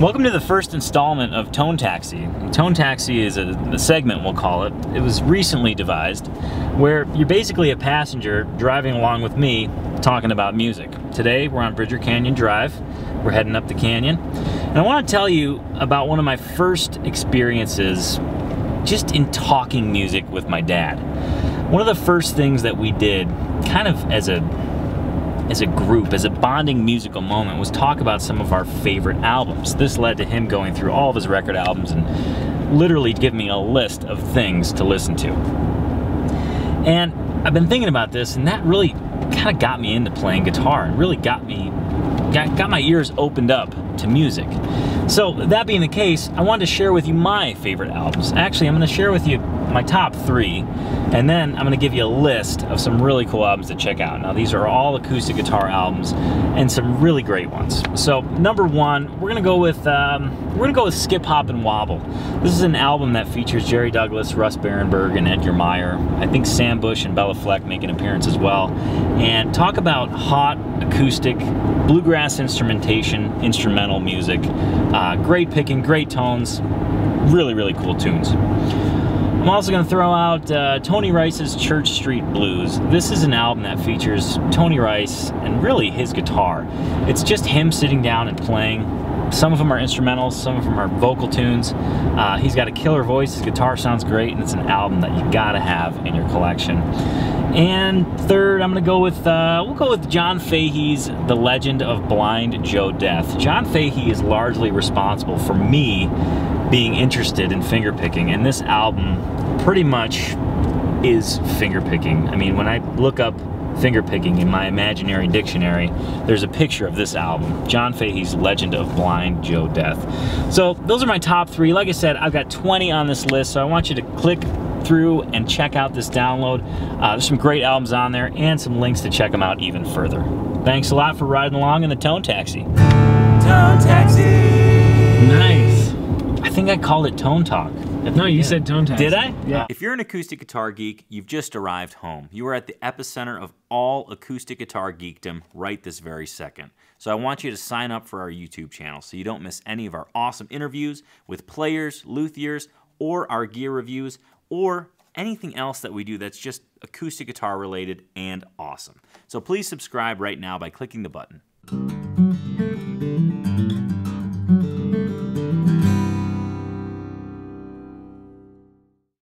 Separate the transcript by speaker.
Speaker 1: Welcome to the first installment of Tone Taxi. Tone Taxi is a, a, segment, we'll call it. It was recently devised where you're basically a passenger driving along with me talking about music. Today we're on Bridger Canyon Drive. We're heading up the canyon. And I want to tell you about one of my first experiences just in talking music with my dad. One of the first things that we did, kind of as a as a group, as a bonding musical moment, was talk about some of our favorite albums. This led to him going through all of his record albums and literally giving me a list of things to listen to. And I've been thinking about this, and that really kind of got me into playing guitar and really got me, got, got my ears opened up to music. So that being the case, I wanted to share with you my favorite albums. Actually, I'm going to share with you my top three, and then I'm going to give you a list of some really cool albums to check out. Now, these are all acoustic guitar albums, and some really great ones. So, number one, we're going to go with um, we're going to go with Skip Hop and Wobble. This is an album that features Jerry Douglas, Russ Barenberg, and Edgar Meyer. I think Sam Bush and Béla Fleck make an appearance as well. And talk about hot acoustic bluegrass instrumentation, instrumental music. Great picking, great tones, really, really cool tunes. I'm also going to throw out uh, Tony Rice's Church Street Blues. This is an album that features Tony Rice and really his guitar. It's just him sitting down and playing. Some of them are instrumentals, some of them are vocal tunes. Uh, he's got a killer voice, his guitar sounds great, and it's an album that you gotta have in your collection. And third, I'm gonna go with, uh, we'll go with John Fahey's The Legend of Blind Joe Death. John Fahey is largely responsible for me being interested in fingerpicking, and this album pretty much is fingerpicking. I mean, when I look up fingerpicking in my imaginary dictionary, there's a picture of this album, John Fahey's Legend of Blind Joe Death. So those are my top three. Like I said, I've got 20 on this list, so I want you to click through and check out this download. Uh, there's some great albums on there and some links to check them out even further. Thanks a lot for riding along in the Tone Taxi.
Speaker 2: Tone Taxi!
Speaker 1: Nice. I think I called it Tone Talk.
Speaker 2: No, you said Tone Taxi.
Speaker 1: Did I?
Speaker 2: Yeah.
Speaker 1: If you're an acoustic guitar geek, you've just arrived home. You are at the epicenter of all acoustic guitar geekdom right this very second. So I want you to sign up for our YouTube channel so you don't miss any of our awesome interviews with players, luthiers, or our gear reviews, or anything else that we do that's just acoustic guitar related and awesome. So please subscribe right now by clicking the button.